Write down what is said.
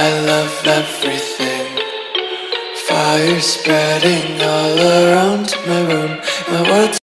I love everything. Fire spreading all around my room. My world's